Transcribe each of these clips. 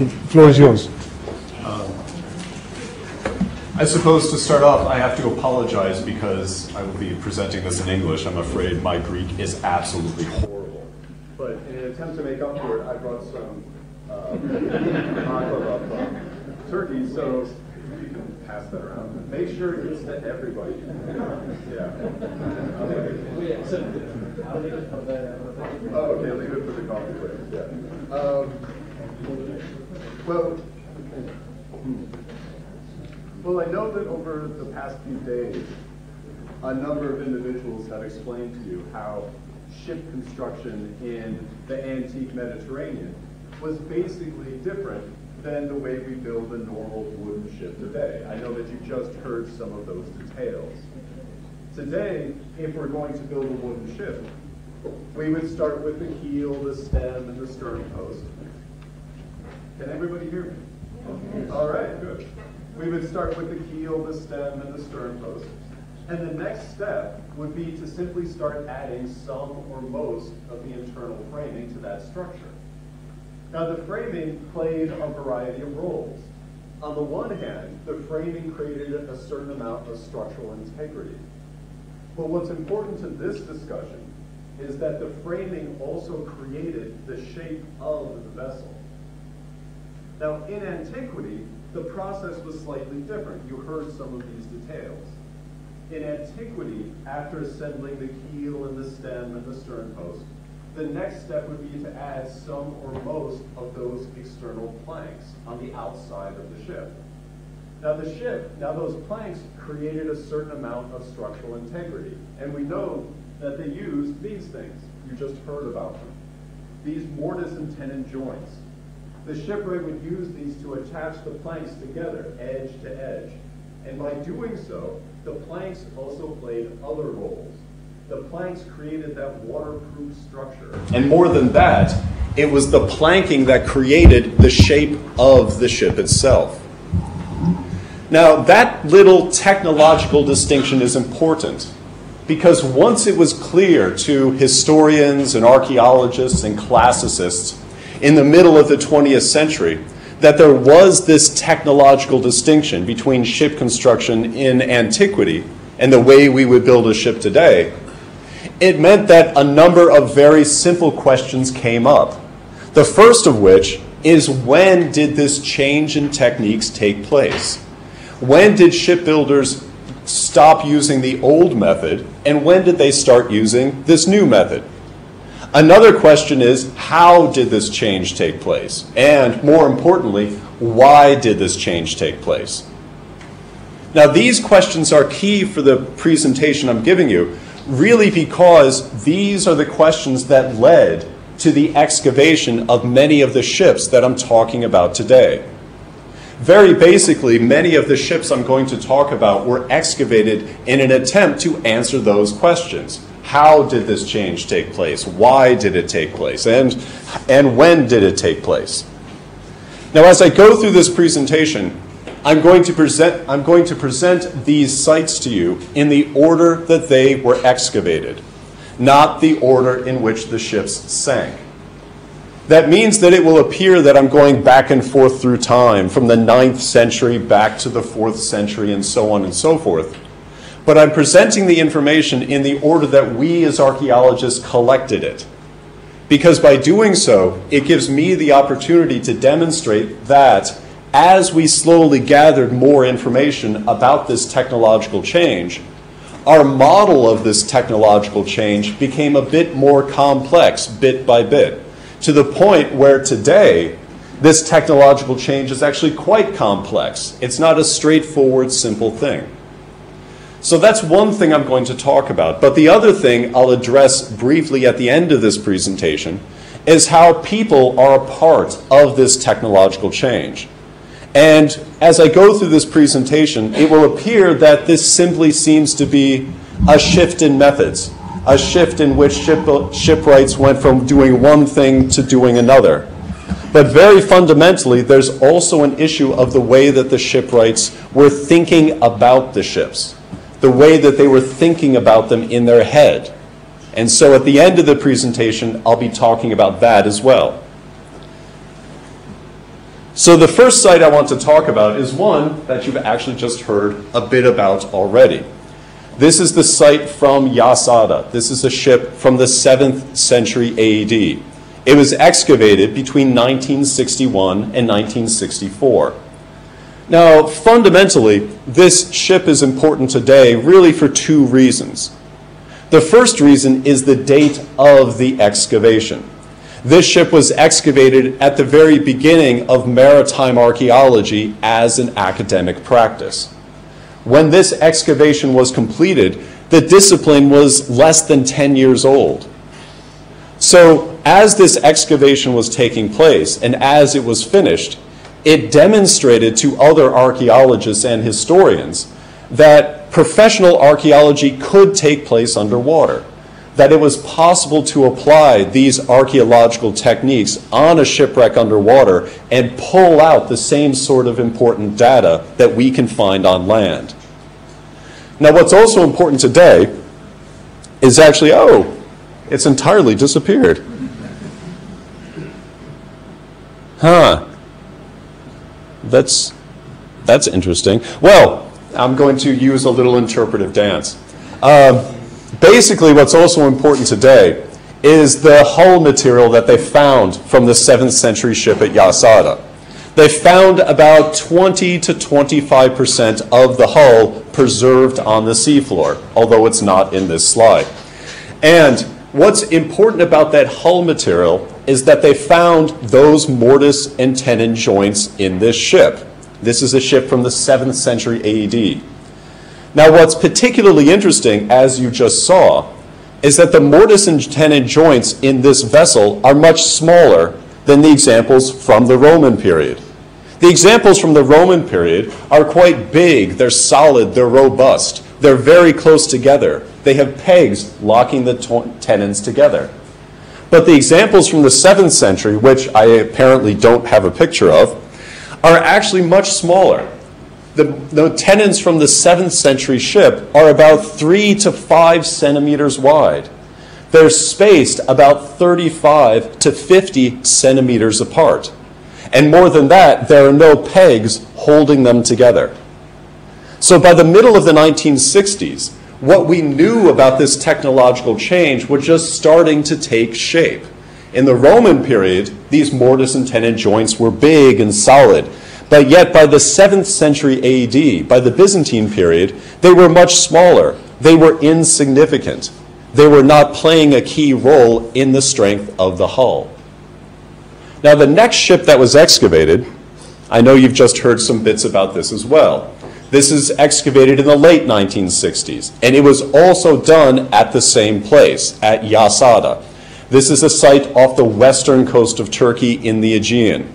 Okay, floor is yours. I suppose to start off, I have to apologize because I will be presenting this in English. I'm afraid my Greek is absolutely horrible. But in an attempt to make up for it, I brought some uh, Turkey, so you can pass that around. Make sure it gets to everybody. Yeah. Oh, okay, leave it for the coffee break. Yeah. Um, well, well, I know that over the past few days, a number of individuals have explained to you how ship construction in the antique Mediterranean was basically different than the way we build a normal wooden ship today. I know that you just heard some of those details. Today, if we're going to build a wooden ship, we would start with the keel, the stem, and the stern post. Can everybody hear me? All right, good. We would start with the keel, the stem, and the stern post. And the next step would be to simply start adding some or most of the internal framing to that structure. Now the framing played a variety of roles. On the one hand, the framing created a certain amount of structural integrity. But what's important to this discussion is that the framing also created the shape of the vessel. Now, in antiquity, the process was slightly different. You heard some of these details. In antiquity, after assembling the keel and the stem and the stern post, the next step would be to add some or most of those external planks on the outside of the ship. Now the ship, now those planks created a certain amount of structural integrity, and we know that they used these things. You just heard about them. These mortise and tenon joints. The shipwright would use these to attach the planks together, edge to edge. And by doing so, the planks also played other roles. The planks created that waterproof structure. And more than that, it was the planking that created the shape of the ship itself. Now, that little technological distinction is important because once it was clear to historians and archaeologists and classicists in the middle of the 20th century that there was this technological distinction between ship construction in antiquity and the way we would build a ship today, it meant that a number of very simple questions came up. The first of which is when did this change in techniques take place? When did shipbuilders stop using the old method and when did they start using this new method? Another question is how did this change take place? And more importantly, why did this change take place? Now, these questions are key for the presentation I'm giving you, really because these are the questions that led to the excavation of many of the ships that I'm talking about today. Very basically, many of the ships I'm going to talk about were excavated in an attempt to answer those questions. How did this change take place? Why did it take place? And, and when did it take place? Now, as I go through this presentation, I'm going, to present, I'm going to present these sites to you in the order that they were excavated, not the order in which the ships sank. That means that it will appear that I'm going back and forth through time, from the 9th century back to the 4th century, and so on and so forth but I'm presenting the information in the order that we as archaeologists collected it. Because by doing so, it gives me the opportunity to demonstrate that as we slowly gathered more information about this technological change, our model of this technological change became a bit more complex bit by bit, to the point where today, this technological change is actually quite complex. It's not a straightforward, simple thing. So that's one thing I'm going to talk about. But the other thing I'll address briefly at the end of this presentation is how people are a part of this technological change. And as I go through this presentation, it will appear that this simply seems to be a shift in methods, a shift in which ship, shipwrights went from doing one thing to doing another. But very fundamentally, there's also an issue of the way that the shipwrights were thinking about the ships the way that they were thinking about them in their head. And so at the end of the presentation, I'll be talking about that as well. So, the first site I want to talk about is one that you've actually just heard a bit about already. This is the site from Yassiada. This is a ship from the 7th century AD. It was excavated between 1961 and 1964. Now, fundamentally, this ship is important today really for two reasons. The first reason is the date of the excavation. This ship was excavated at the very beginning of maritime archaeology as an academic practice. When this excavation was completed, the discipline was less than 10 years old. So, as this excavation was taking place and as it was finished, it demonstrated to other archaeologists and historians that professional archaeology could take place underwater that it was possible to apply these archaeological techniques on a shipwreck underwater and pull out the same sort of important data that we can find on land. Now, what's also important today is actually, oh, it's entirely disappeared. Huh. That's, that's interesting. Well, I'm going to use a little interpretive dance. Um, Basically, what's also important today is the hull material that they found from the 7th century ship at Yassiada. They found about 20 to 25% of the hull preserved on the seafloor, although it's not in this slide. And what's important about that hull material is that they found those mortise and tenon joints in this ship. This is a ship from the 7th century AD. Now, what's particularly interesting, as you just saw, is that the mortise and tenon joints in this vessel are much smaller than the examples from the Roman period. The examples from the Roman period are quite big, they're solid, they're robust, they're very close together. They have pegs locking the tenons together. But the examples from the 7th century, which I apparently don't have a picture of, are actually much smaller the, the tenons from the 7th century ship are about 3 to 5 centimeters wide. They're spaced about 35 to 50 centimeters apart. And more than that, there are no pegs holding them together. So by the middle of the 1960s, what we knew about this technological change was just starting to take shape. In the Roman period, these mortise and tenon joints were big and solid, but yet, by the 7th century AD, by the Byzantine period, they were much smaller. They were insignificant. They were not playing a key role in the strength of the hull. Now, the next ship that was excavated, I know you've just heard some bits about this as well. This is excavated in the late 1960s, and it was also done at the same place, at Yassiada. This is a site off the western coast of Turkey in the Aegean.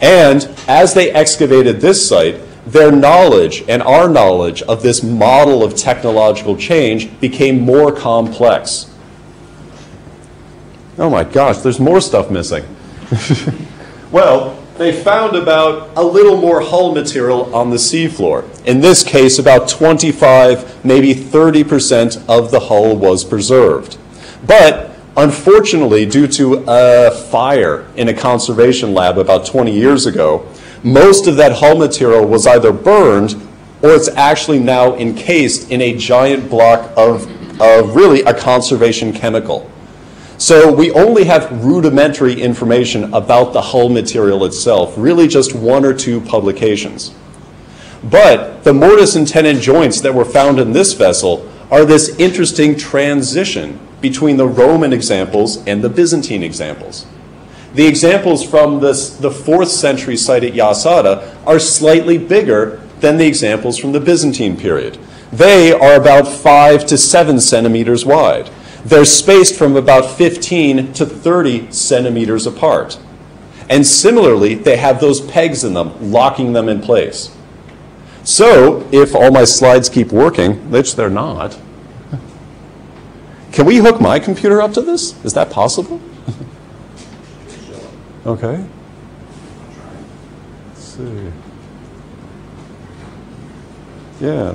And as they excavated this site, their knowledge and our knowledge of this model of technological change became more complex. Oh my gosh, there's more stuff missing. well, they found about a little more hull material on the seafloor. In this case, about 25, maybe 30% of the hull was preserved. But Unfortunately, due to a fire in a conservation lab about 20 years ago, most of that hull material was either burned or it's actually now encased in a giant block of, of really a conservation chemical. So we only have rudimentary information about the hull material itself, really just one or two publications. But the mortise and tenon joints that were found in this vessel are this interesting transition between the Roman examples and the Byzantine examples. The examples from this, the 4th century site at Yassiada are slightly bigger than the examples from the Byzantine period. They are about 5 to 7 centimeters wide. They're spaced from about 15 to 30 centimeters apart. And similarly, they have those pegs in them, locking them in place. So, if all my slides keep working, which they're not, can we hook my computer up to this? Is that possible? okay. Let's see. Yeah.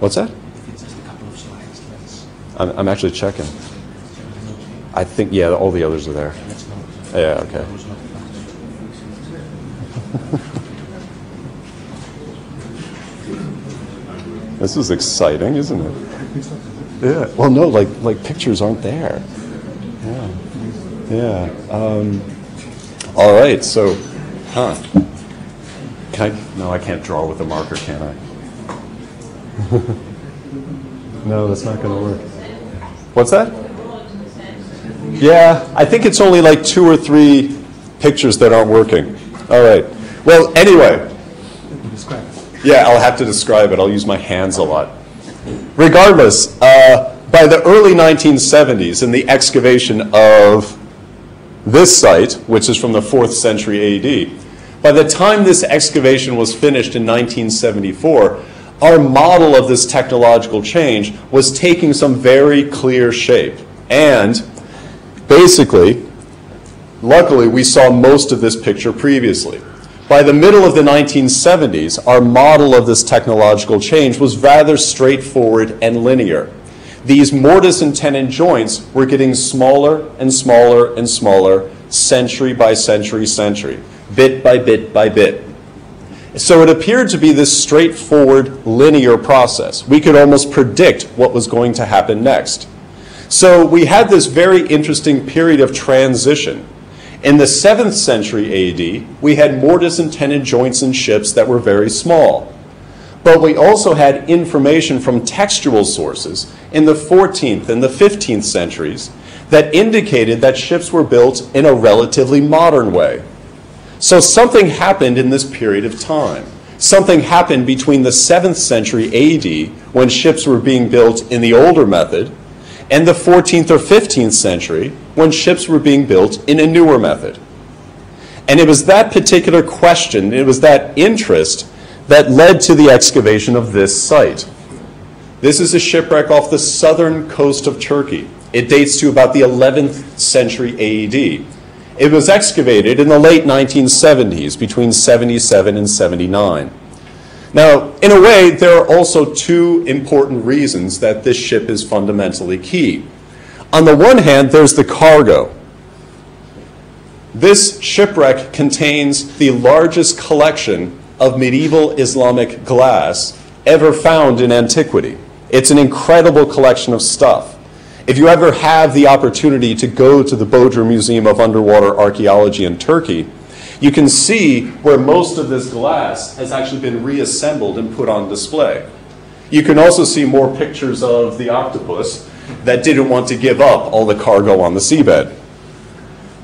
What's that? If it's just a couple of I'm, I'm actually checking. I think, yeah, all the others are there. Yeah, okay. this is exciting, isn't it? Yeah. Well, no, like like pictures aren't there. Yeah. Yeah. Um, all right. So, huh? Can I? No, I can't draw with a marker, can I? no, that's not going to work. What's that? Yeah, I think it's only like two or three pictures that aren't working. All right. Well, anyway. Yeah, I'll have to describe it. I'll use my hands a lot. Regardless, uh, by the early 1970s, in the excavation of this site, which is from the 4th century AD, by the time this excavation was finished in 1974, our model of this technological change was taking some very clear shape. And basically, luckily, we saw most of this picture previously. By the middle of the 1970s, our model of this technological change was rather straightforward and linear. These mortise and tenon joints were getting smaller and smaller and smaller, century by century, century, bit by bit by bit. So it appeared to be this straightforward, linear process. We could almost predict what was going to happen next. So we had this very interesting period of transition in the 7th century AD, we had mortise and tenon joints in ships that were very small. But we also had information from textual sources in the 14th and the 15th centuries that indicated that ships were built in a relatively modern way. So something happened in this period of time. Something happened between the 7th century AD, when ships were being built in the older method, and the 14th or 15th century when ships were being built in a newer method. And it was that particular question, it was that interest that led to the excavation of this site. This is a shipwreck off the southern coast of Turkey. It dates to about the 11th century AD. It was excavated in the late 1970s, between 77 and 79. Now, in a way, there are also two important reasons that this ship is fundamentally key. On the one hand, there's the cargo. This shipwreck contains the largest collection of medieval Islamic glass ever found in antiquity. It's an incredible collection of stuff. If you ever have the opportunity to go to the Bodrum Museum of Underwater Archaeology in Turkey, you can see where most of this glass has actually been reassembled and put on display. You can also see more pictures of the octopus that didn't want to give up all the cargo on the seabed.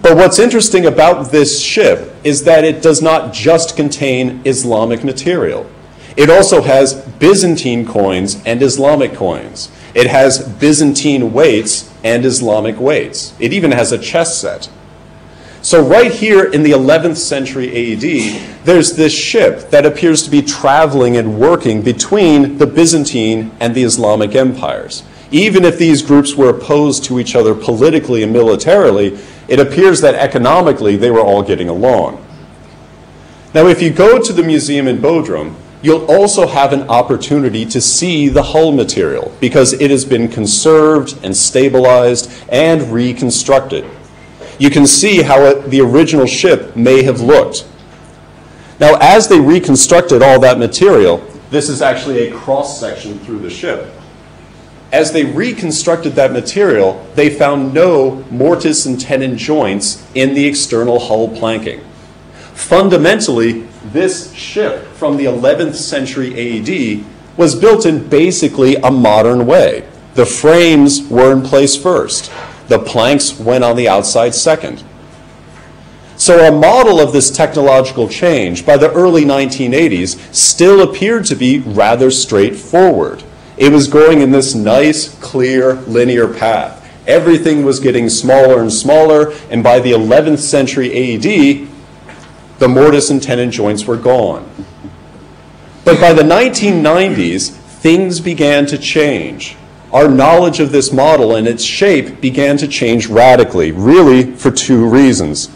But what's interesting about this ship is that it does not just contain Islamic material. It also has Byzantine coins and Islamic coins. It has Byzantine weights and Islamic weights. It even has a chess set. So, right here in the 11th century AD, there's this ship that appears to be traveling and working between the Byzantine and the Islamic empires. Even if these groups were opposed to each other politically and militarily, it appears that economically they were all getting along. Now, if you go to the museum in Bodrum, you'll also have an opportunity to see the hull material because it has been conserved and stabilized and reconstructed you can see how it, the original ship may have looked. Now, as they reconstructed all that material, this is actually a cross section through the ship. As they reconstructed that material, they found no mortise and tenon joints in the external hull planking. Fundamentally, this ship from the 11th century AD was built in basically a modern way. The frames were in place first. The planks went on the outside second. So, a model of this technological change by the early 1980s still appeared to be rather straightforward. It was going in this nice, clear, linear path. Everything was getting smaller and smaller, and by the 11th century AD, the mortise and tenon joints were gone. But by the 1990s, things began to change our knowledge of this model and its shape began to change radically, really for two reasons.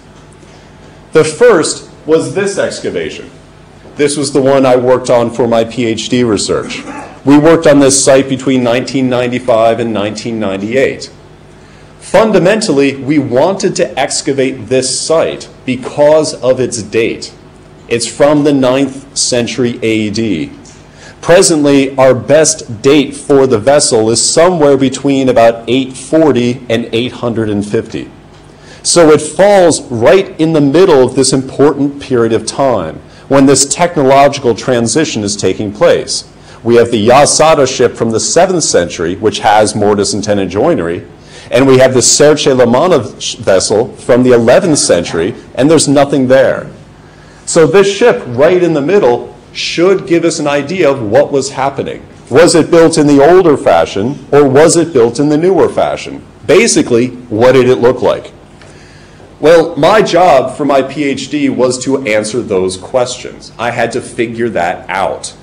The first was this excavation. This was the one I worked on for my PhD research. We worked on this site between 1995 and 1998. Fundamentally, we wanted to excavate this site because of its date. It's from the 9th century AD. Presently, our best date for the vessel is somewhere between about 840 and 850. So it falls right in the middle of this important period of time when this technological transition is taking place. We have the Yassiada ship from the 7th century, which has mortise and tenon joinery, and we have the Serçe Limanı vessel from the 11th century, and there's nothing there. So this ship right in the middle should give us an idea of what was happening. Was it built in the older fashion, or was it built in the newer fashion? Basically, what did it look like? Well, my job for my PhD was to answer those questions. I had to figure that out.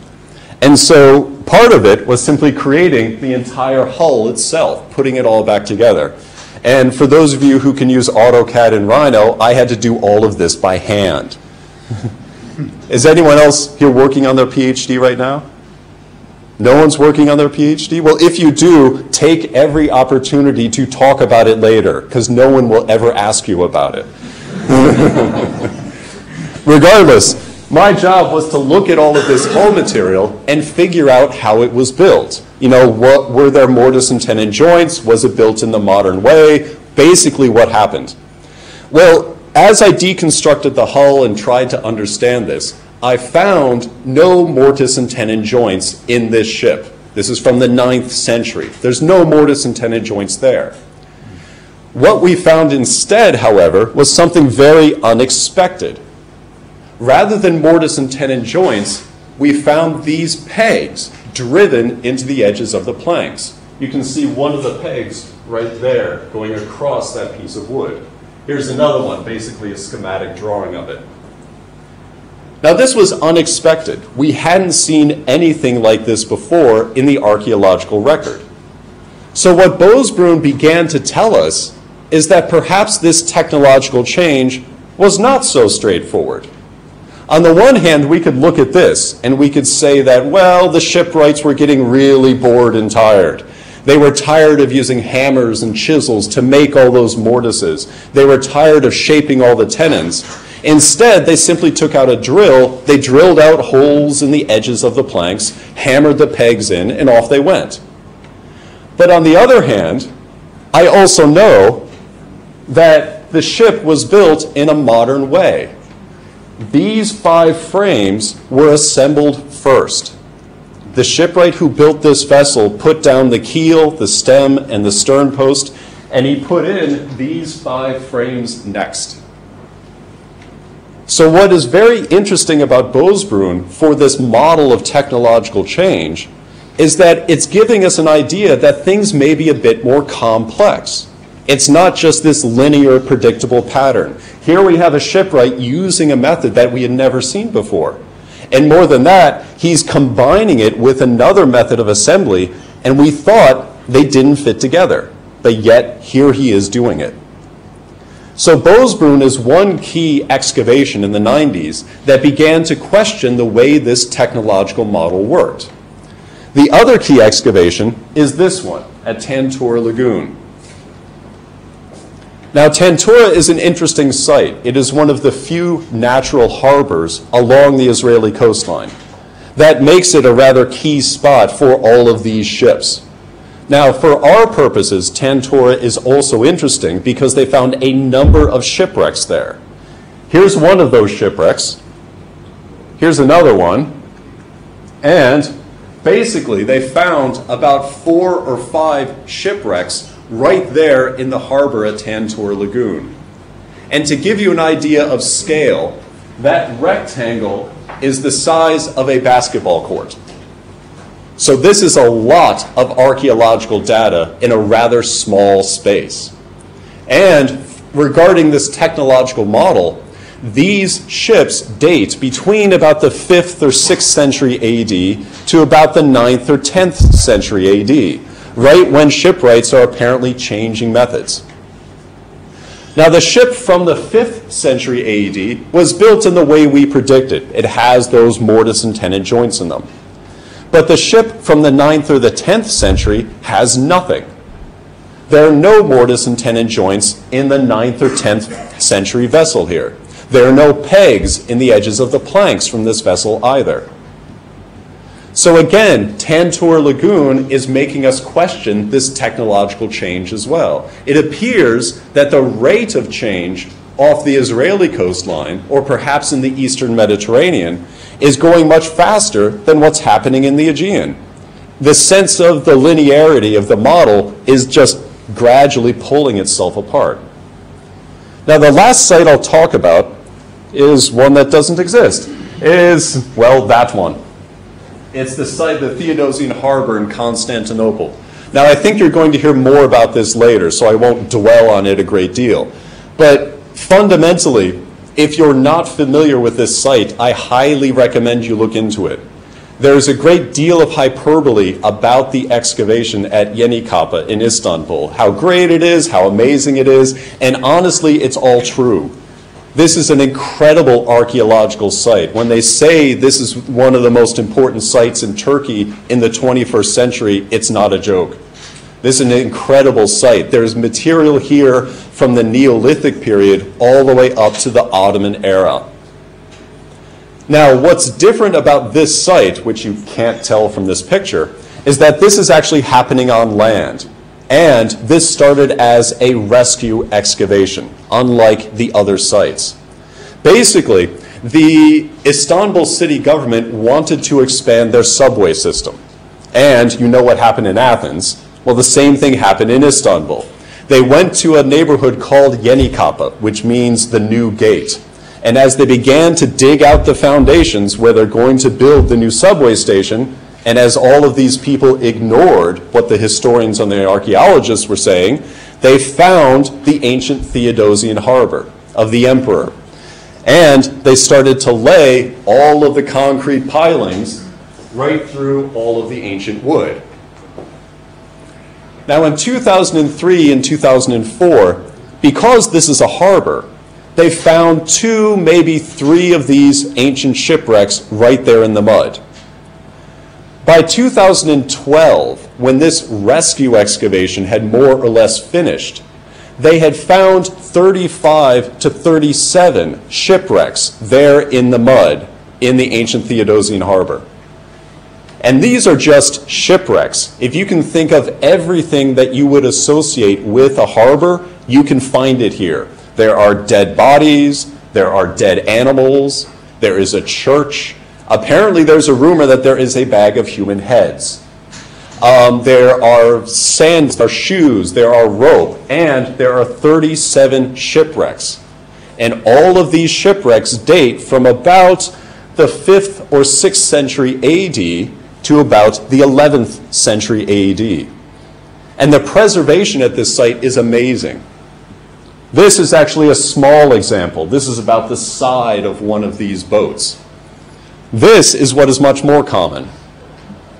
And so part of it was simply creating the entire hull itself, putting it all back together. And for those of you who can use AutoCAD and Rhino, I had to do all of this by hand. Is anyone else here working on their PhD right now? No one's working on their PhD? Well, if you do, take every opportunity to talk about it later, because no one will ever ask you about it. Regardless, my job was to look at all of this hull material and figure out how it was built. You know, what, were there mortise and tenon joints? Was it built in the modern way? Basically, what happened? Well, as I deconstructed the hull and tried to understand this, I found no mortise and tenon joints in this ship. This is from the 9th century. There's no mortise and tenon joints there. What we found instead, however, was something very unexpected. Rather than mortise and tenon joints, we found these pegs driven into the edges of the planks. You can see one of the pegs right there going across that piece of wood. Here's another one, basically a schematic drawing of it. Now, this was unexpected. We hadn't seen anything like this before in the archaeological record. So, what Bozburun began to tell us is that perhaps this technological change was not so straightforward. On the one hand, we could look at this and we could say that, well, the shipwrights were getting really bored and tired. They were tired of using hammers and chisels to make all those mortises. They were tired of shaping all the tenons. Instead, they simply took out a drill, they drilled out holes in the edges of the planks, hammered the pegs in, and off they went. But on the other hand, I also know that the ship was built in a modern way. These five frames were assembled first. The shipwright who built this vessel put down the keel, the stem, and the stern post, and he put in these five frames next. So, what is very interesting about Bozburun for this model of technological change is that it's giving us an idea that things may be a bit more complex. It's not just this linear, predictable pattern. Here we have a shipwright using a method that we had never seen before. And more than that, he's combining it with another method of assembly, and we thought they didn't fit together. But yet, here he is doing it. So Bozburun is one key excavation in the 90s that began to question the way this technological model worked. The other key excavation is this one at Tantura Lagoon. Now, Tantura is an interesting site. It is one of the few natural harbors along the Israeli coastline. That makes it a rather key spot for all of these ships. Now, for our purposes, Tantura is also interesting because they found a number of shipwrecks there. Here's one of those shipwrecks. Here's another one. And basically, they found about four or five shipwrecks right there in the harbor at Tantura Lagoon. And to give you an idea of scale, that rectangle is the size of a basketball court. So this is a lot of archaeological data in a rather small space. And regarding this technological model, these ships date between about the 5th or 6th century AD to about the 9th or 10th century AD, right when shipwrights are apparently changing methods. Now, the ship from the 5th century AD was built in the way we predicted. It has those mortise and tenon joints in them. But the ship from the 9th or the 10th century has nothing. There are no mortise and tenon joints in the 9th or 10th century vessel here. There are no pegs in the edges of the planks from this vessel either. So again, Tantura Lagoon is making us question this technological change as well. It appears that the rate of change off the Israeli coastline, or perhaps in the eastern Mediterranean, is going much faster than what's happening in the Aegean. The sense of the linearity of the model is just gradually pulling itself apart. Now, the last site I'll talk about is one that doesn't exist. Is, well, that one. It's the site, of the Theodosian Harbor in Constantinople. Now, I think you're going to hear more about this later, so I won't dwell on it a great deal. But fundamentally, if you're not familiar with this site, I highly recommend you look into it. There's a great deal of hyperbole about the excavation at Yeni Kapı in Istanbul, how great it is, how amazing it is, and honestly, it's all true. This is an incredible archaeological site. When they say this is one of the most important sites in Turkey in the 21st century, it's not a joke. This is an incredible site. There's material here from the Neolithic period all the way up to the Ottoman era. Now, what's different about this site, which you can't tell from this picture, is that this is actually happening on land. And this started as a rescue excavation, unlike the other sites. Basically, the Istanbul city government wanted to expand their subway system. And you know what happened in Athens. Well, the same thing happened in Istanbul. They went to a neighborhood called Yeni Kapı, which means the new gate. And as they began to dig out the foundations where they're going to build the new subway station, and as all of these people ignored what the historians and the archaeologists were saying, they found the ancient Theodosian harbor of the emperor. And they started to lay all of the concrete pilings right through all of the ancient wood. Now, in 2003 and 2004, because this is a harbor, they found two, maybe three of these ancient shipwrecks right there in the mud. By 2012, when this rescue excavation had more or less finished, they had found 35 to 37 shipwrecks there in the mud in the ancient Theodosian harbor. And these are just shipwrecks. If you can think of everything that you would associate with a harbor, you can find it here. There are dead bodies, there are dead animals, there is a church, Apparently, there's a rumor that there is a bag of human heads. Um, there are sands, there are shoes, there are rope, and there are 37 shipwrecks. And all of these shipwrecks date from about the 5th or 6th century AD to about the 11th century AD. And the preservation at this site is amazing. This is actually a small example. This is about the side of one of these boats. This is what is much more common.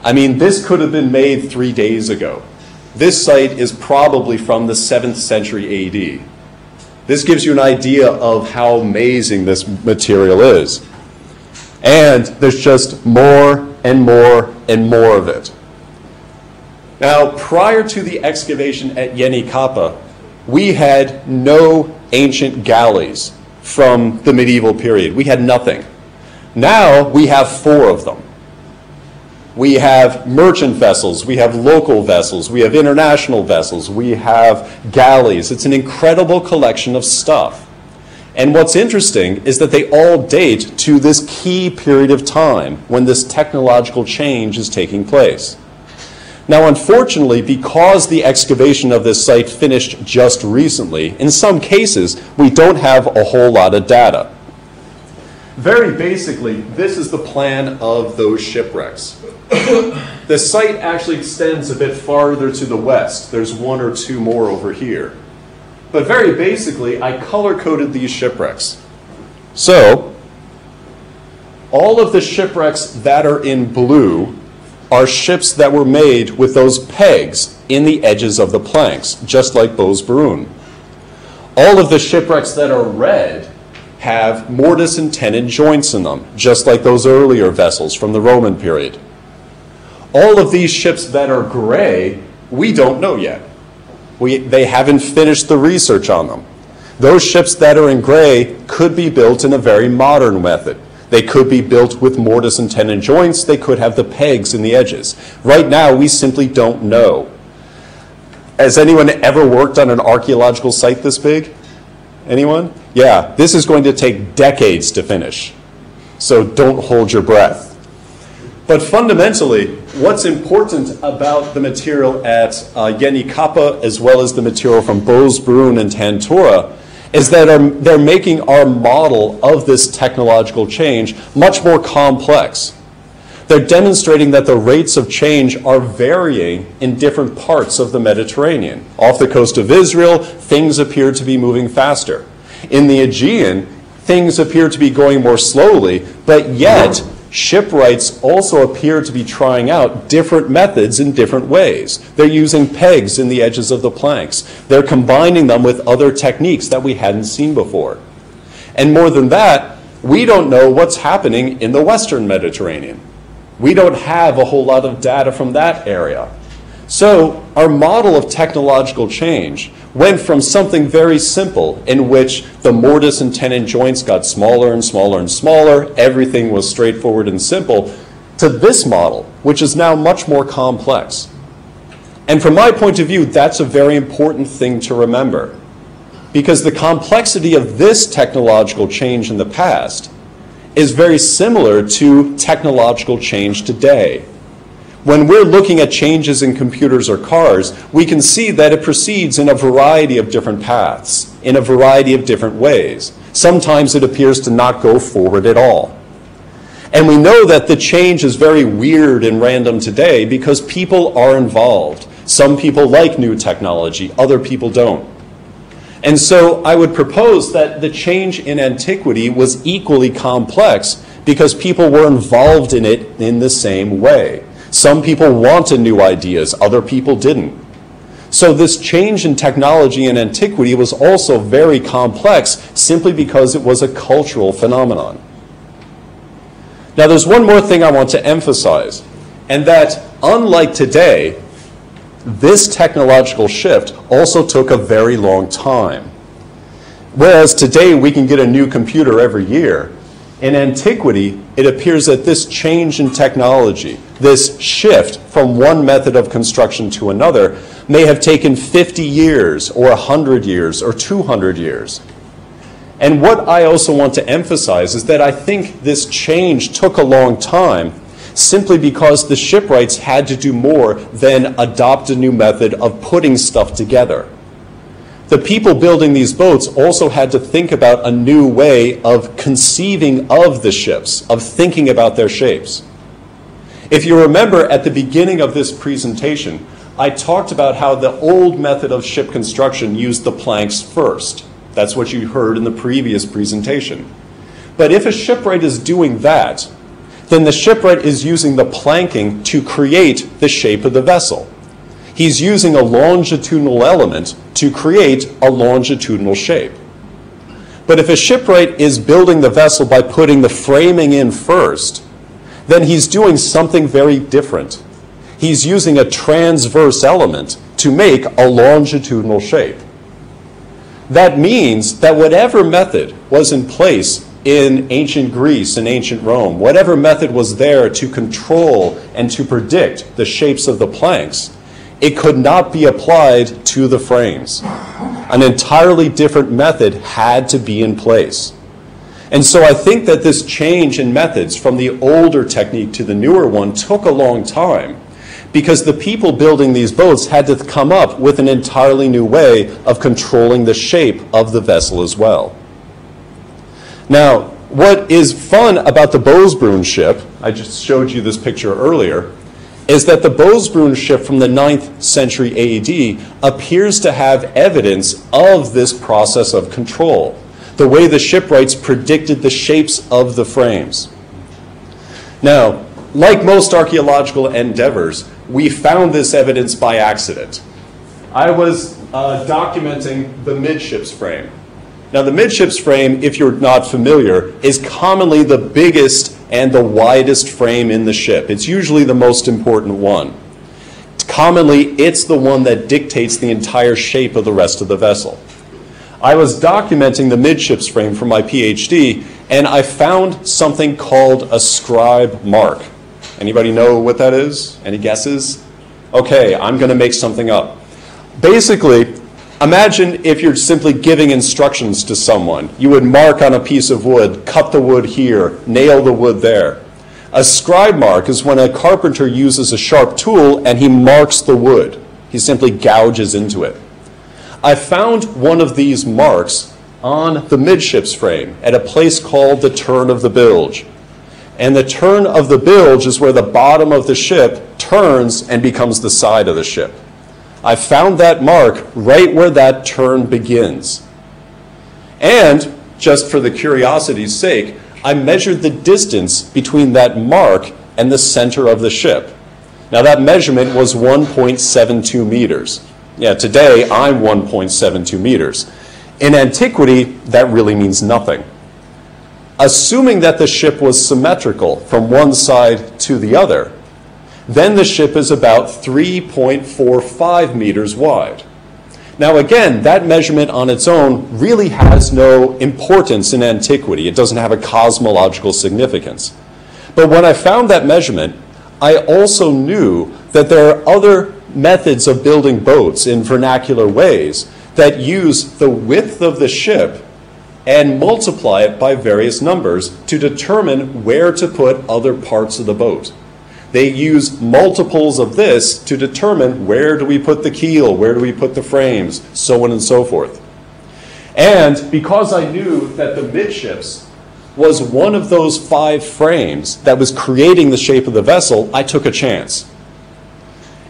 I mean, this could have been made three days ago. This site is probably from the 7th century AD. This gives you an idea of how amazing this material is. And there's just more and more and more of it. Now, prior to the excavation at Yeni Kapı, we had no ancient galleys from the medieval period. We had nothing. Now we have four of them. We have merchant vessels, we have local vessels, we have international vessels, we have galleys. It's an incredible collection of stuff. And what's interesting is that they all date to this key period of time when this technological change is taking place. Now, unfortunately, because the excavation of this site finished just recently, in some cases, we don't have a whole lot of data. Very basically, this is the plan of those shipwrecks. the site actually extends a bit farther to the west. There's one or two more over here. But very basically, I color coded these shipwrecks. So, all of the shipwrecks that are in blue are ships that were made with those pegs in the edges of the planks, just like Bozburun. All of the shipwrecks that are red have mortise and tenon joints in them, just like those earlier vessels from the Roman period. all of these ships that are gray, we don't know yet. We, they haven't finished the research on them. Those ships that are in gray could be built in a very modern method. They could be built with mortise and tenon joints. They could have the pegs in the edges. Right now, we simply don't know. Has anyone ever worked on an archaeological site this big? Anyone? Yeah, this is going to take decades to finish. So don't hold your breath. But fundamentally, what's important about the material at uh, Yeni Kapı as well as the material from Bozburun and Tantura is that they're making our model of this technological change much more complex. They're demonstrating that the rates of change are varying in different parts of the Mediterranean. Off the coast of Israel, things appear to be moving faster. In the Aegean, things appear to be going more slowly, but yet shipwrights also appear to be trying out different methods in different ways. They're using pegs in the edges of the planks. They're combining them with other techniques that we hadn't seen before. And more than that, we don't know what's happening in the Western Mediterranean. We don't have a whole lot of data from that area. So our model of technological change went from something very simple in which the mortise and tenon joints got smaller and smaller and smaller, everything was straightforward and simple, to this model, which is now much more complex. And from my point of view, that's a very important thing to remember. Because the complexity of this technological change in the past is very similar to technological change today when we're looking at changes in computers or cars, we can see that it proceeds in a variety of different paths, in a variety of different ways. Sometimes it appears to not go forward at all. And we know that the change is very weird and random today because people are involved. Some people like new technology, other people don't. And so I would propose that the change in antiquity was equally complex because people were involved in it in the same way. Some people wanted new ideas, other people didn't. So this change in technology in antiquity was also very complex simply because it was a cultural phenomenon. Now there's one more thing I want to emphasize, and that unlike today, this technological shift also took a very long time. Whereas today we can get a new computer every year, in antiquity, it appears that this change in technology, this shift from one method of construction to another, may have taken 50 years, or 100 years, or 200 years. And what I also want to emphasize is that I think this change took a long time simply because the shipwrights had to do more than adopt a new method of putting stuff together the people building these boats also had to think about a new way of conceiving of the ships, of thinking about their shapes. If you remember at the beginning of this presentation, I talked about how the old method of ship construction used the planks first. That's what you heard in the previous presentation. But if a shipwright is doing that, then the shipwright is using the planking to create the shape of the vessel he's using a longitudinal element to create a longitudinal shape. But if a shipwright is building the vessel by putting the framing in first, then he's doing something very different. He's using a transverse element to make a longitudinal shape. That means that whatever method was in place in ancient Greece and ancient Rome, whatever method was there to control and to predict the shapes of the planks, it could not be applied to the frames. An entirely different method had to be in place. And so I think that this change in methods from the older technique to the newer one took a long time because the people building these boats had to come up with an entirely new way of controlling the shape of the vessel as well. Now, what is fun about the Bozburun ship, I just showed you this picture earlier, is that the Bozburun ship from the 9th century AD appears to have evidence of this process of control, the way the shipwrights predicted the shapes of the frames. Now, like most archaeological endeavors, we found this evidence by accident. I was uh, documenting the midships frame. Now, the midships frame, if you're not familiar, is commonly the biggest and the widest frame in the ship. It's usually the most important one. Commonly, it's the one that dictates the entire shape of the rest of the vessel. I was documenting the midships frame for my PhD, and I found something called a scribe mark. Anybody know what that is? Any guesses? Okay, I'm going to make something up. Basically, imagine if you're simply giving instructions to someone. You would mark on a piece of wood, cut the wood here, nail the wood there. A scribe mark is when a carpenter uses a sharp tool and he marks the wood. He simply gouges into it. I found one of these marks on the midships frame at a place called the turn of the bilge. And the turn of the bilge is where the bottom of the ship turns and becomes the side of the ship. I found that mark right where that turn begins. And, just for the curiosity's sake, I measured the distance between that mark and the center of the ship. Now, that measurement was 1.72 meters. Yeah, today I'm 1.72 meters. In antiquity, that really means nothing. Assuming that the ship was symmetrical from one side to the other, then the ship is about 3.45 meters wide. Now, again, that measurement on its own really has no importance in antiquity. It doesn't have a cosmological significance. But when I found that measurement, I also knew that there are other methods of building boats in vernacular ways that use the width of the ship and multiply it by various numbers to determine where to put other parts of the boat. They use multiples of this to determine where do we put the keel, where do we put the frames, so on and so forth. And because I knew that the midships was one of those five frames that was creating the shape of the vessel, I took a chance.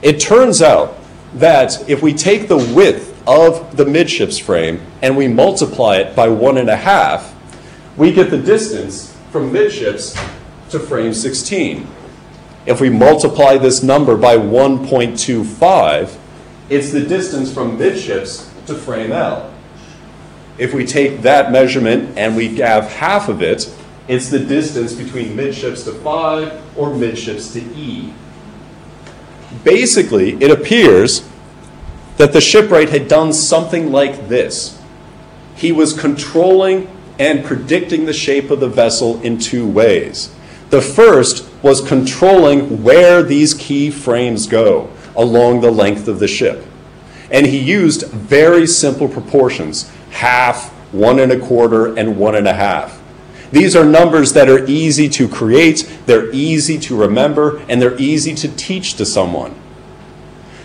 It turns out that if we take the width of the midships frame and we multiply it by one and a half, we get the distance from midships to frame 16. If we multiply this number by 1.25, it's the distance from midships to frame L. If we take that measurement and we have half of it, it's the distance between midships to 5 or midships to E. Basically, it appears that the shipwright had done something like this. He was controlling and predicting the shape of the vessel in two ways. The first was controlling where these key frames go along the length of the ship. And he used very simple proportions half, one and a quarter, and one and a half. These are numbers that are easy to create, they're easy to remember, and they're easy to teach to someone.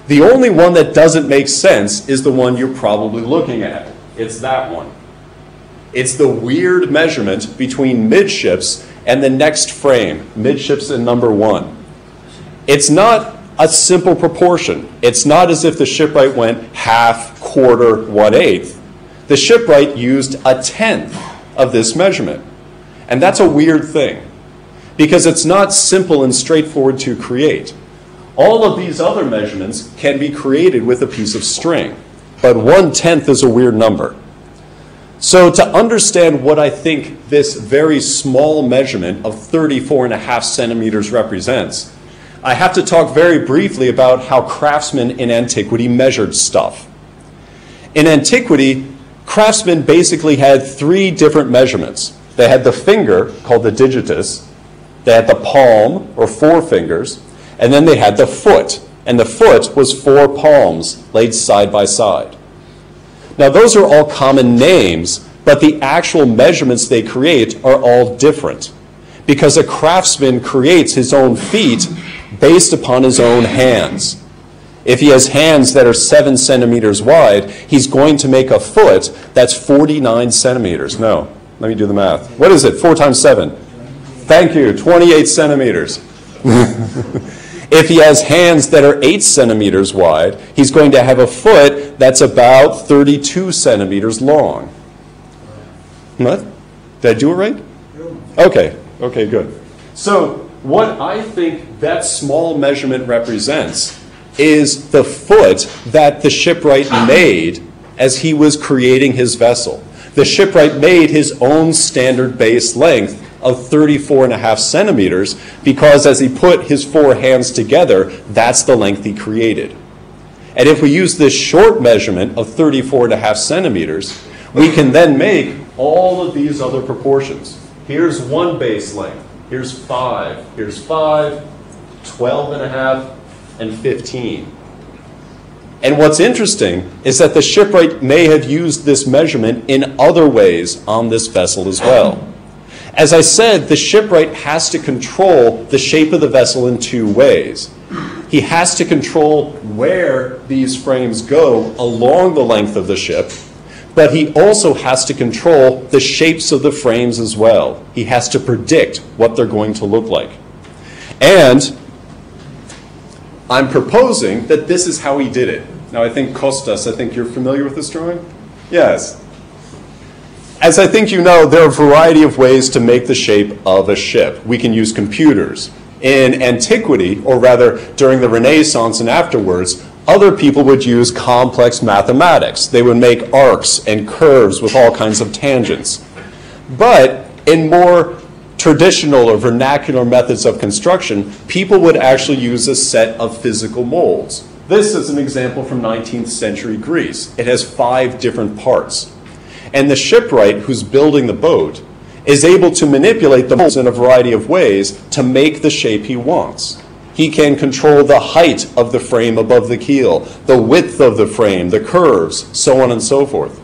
The only one that doesn't make sense is the one you're probably looking at. It's that one. It's the weird measurement between midships and the next frame, midships in number one. It's not a simple proportion. It's not as if the shipwright went half, quarter, one eighth. The shipwright used a tenth of this measurement. And that's a weird thing because it's not simple and straightforward to create. All of these other measurements can be created with a piece of string, but one tenth is a weird number. So, to understand what I think this very small measurement of 34 and a half centimeters represents, I have to talk very briefly about how craftsmen in antiquity measured stuff. In antiquity, craftsmen basically had three different measurements. They had the finger, called the digitus, they had the palm, or four fingers, and then they had the foot, and the foot was four palms laid side by side. Now, those are all common names, but the actual measurements they create are all different. Because a craftsman creates his own feet based upon his own hands. If he has hands that are seven centimeters wide, he's going to make a foot that's 49 centimeters. No, let me do the math. What is it? Four times seven. Thank you, 28 centimeters. If he has hands that are 8 centimeters wide, he's going to have a foot that's about 32 centimeters long. What? Did I do it right? Okay, okay, good. So, what I think that small measurement represents is the foot that the shipwright made as he was creating his vessel. The shipwright made his own standard base length of 34 and a half centimeters because as he put his four hands together, that's the length he created. And if we use this short measurement of 34 and a half centimeters, we can then make all of these other proportions. Here's one base length. Here's five. Here's five, 12 and a half, and 15. And what's interesting is that the shipwright may have used this measurement in other ways on this vessel as well. As I said, the shipwright has to control the shape of the vessel in two ways. He has to control where these frames go along the length of the ship, but he also has to control the shapes of the frames as well. He has to predict what they're going to look like. And I'm proposing that this is how he did it. Now, I think Kostas, I think you're familiar with this drawing? Yes. As I think you know, there are a variety of ways to make the shape of a ship. We can use computers. In antiquity, or rather during the Renaissance and afterwards, other people would use complex mathematics. They would make arcs and curves with all kinds of tangents. But in more traditional or vernacular methods of construction, people would actually use a set of physical molds. This is an example from 19th century Greece. It has five different parts. And the shipwright who's building the boat is able to manipulate the molds in a variety of ways to make the shape he wants. He can control the height of the frame above the keel, the width of the frame, the curves, so on and so forth.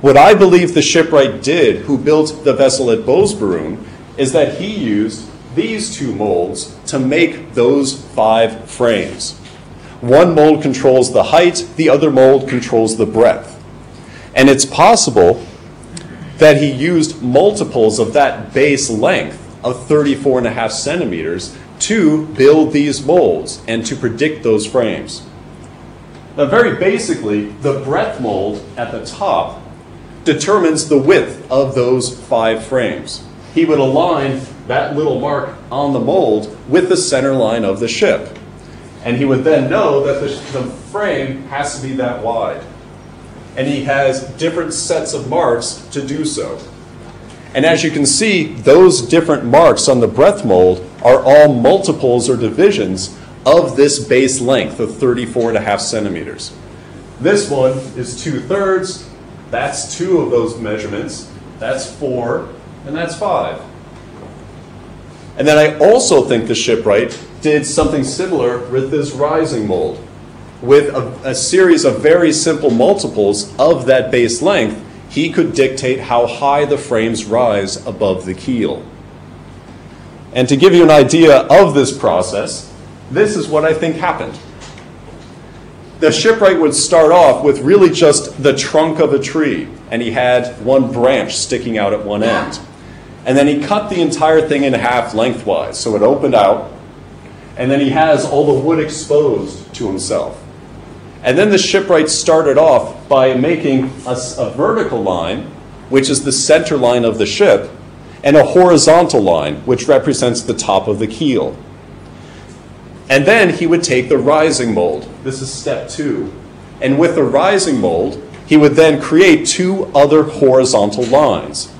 What I believe the shipwright did who built the vessel at Bozburun is that he used these two molds to make those five frames. One mold controls the height, the other mold controls the breadth. And it's possible that he used multiples of that base length of 34 and a half centimeters to build these molds and to predict those frames. Now, very basically, the breadth mold at the top determines the width of those five frames. He would align that little mark on the mold with the center line of the ship. And he would then know that the, the frame has to be that wide. And he has different sets of marks to do so. And as you can see, those different marks on the breadth mold are all multiples or divisions of this base length of 34 and a half centimeters. This one is two thirds. That's two of those measurements. That's four, and that's five. And then I also think the shipwright did something similar with this rising mold. With a, a, series of very simple multiples of that base length, he could dictate how high the frames rise above the keel. And to give you an idea of this process, this is what I think happened. The shipwright would start off with really just the trunk of a tree, and he had one branch sticking out at one end. And then he cut the entire thing in half lengthwise, so it opened out, and then he has all the wood exposed to himself. And then the shipwright started off by making a, a, vertical line, which is the center line of the ship, and a horizontal line, which represents the top of the keel. And then he would take the rising mold. This is step two. And with the rising mold, he would then create two other horizontal lines.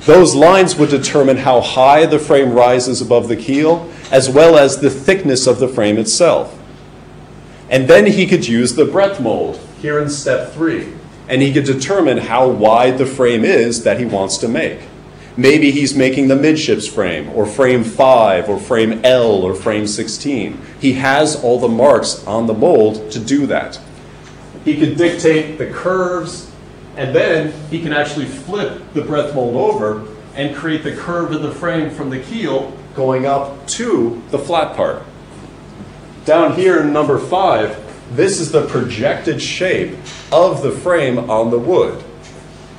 Those lines would determine how high the frame rises above the keel as well as the thickness of the frame itself. And then he could use the breadth mold here in step three, and he could determine how wide the frame is that he wants to make. Maybe he's making the midships frame, or frame 5, or frame L, or frame 16. He has all the marks on the mold to do that. He could dictate the curves, and then he can actually flip the breadth mold over and create the curve of the frame from the keel going up to the flat part. Down here in number five, this is the projected shape of the frame on the wood.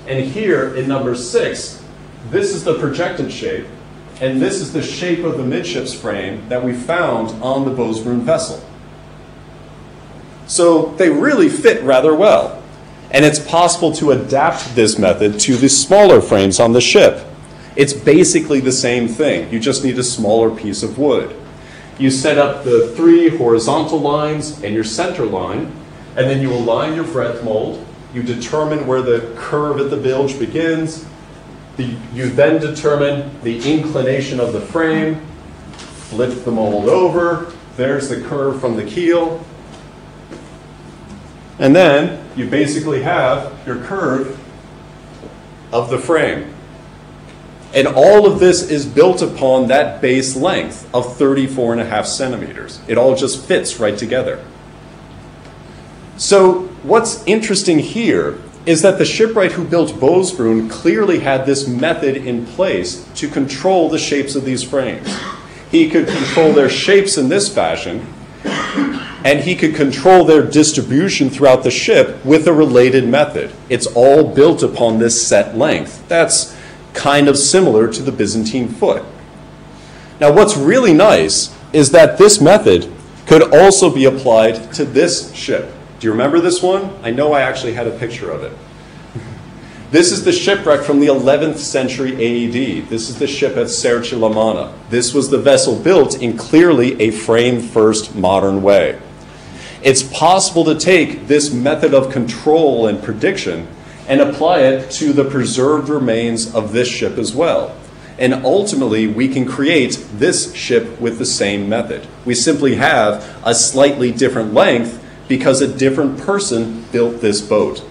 And here in number six, this is the projected shape, and this is the shape of the midships frame that we found on the Bozburun vessel. So they really fit rather well. And it's possible to adapt this method to the smaller frames on the ship. It's basically the same thing. You just need a smaller piece of wood. You set up the three horizontal lines and your center line, and then you align your breadth mold. You determine where the curve at the bilge begins, The, you then determine the inclination of the frame, flip the mold over, there's the curve from the keel, and then you basically have your curve of the frame. And all of this is built upon that base length of 34 and a half centimeters. It all just fits right together. So what's interesting here is that the shipwright who built Bozburun clearly had this method in place to control the shapes of these frames. He could control their shapes in this fashion, and he could control their distribution throughout the ship with a related method. It's all built upon this set length. That's kind of similar to the Byzantine foot. Now, what's really nice is that this method could also be applied to this ship. Do you remember this one? I know I actually had a picture of it. This is the shipwreck from the 11th century AD. This is the ship at Serçe Limanı. This was the vessel built in clearly a frame first modern way. It's possible to take this method of control and prediction and apply it to the preserved remains of this ship as well. And ultimately, we can create this ship with the same method. We simply have a slightly different length because a different person built this boat.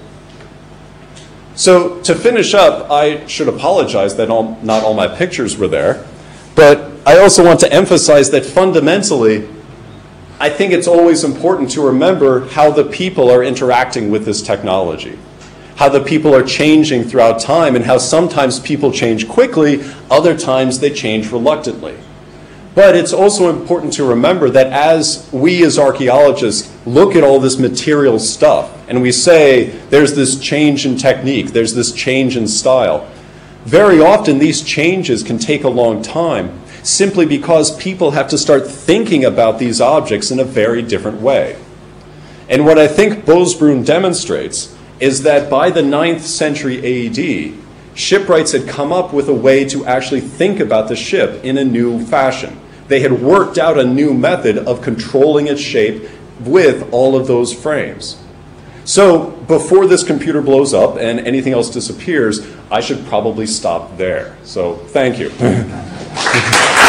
So, to finish up, I should apologize that all, not all my pictures were there, but I also want to emphasize that fundamentally, I think it's always important to remember how the people are interacting with this technology how the people are changing throughout time and how sometimes people change quickly, other times they change reluctantly. But it's also important to remember that as we as archaeologists look at all this material stuff and we say there's this change in technique, there's this change in style, very often these changes can take a long time simply because people have to start thinking about these objects in a very different way. And what I think Bozburun demonstrates is that by the 9th century AD, shipwrights had come up with a way to actually think about the ship in a new fashion. They had worked out a new method of controlling its shape with all of those frames. So, before this computer blows up and anything else disappears, I should probably stop there. So, thank you.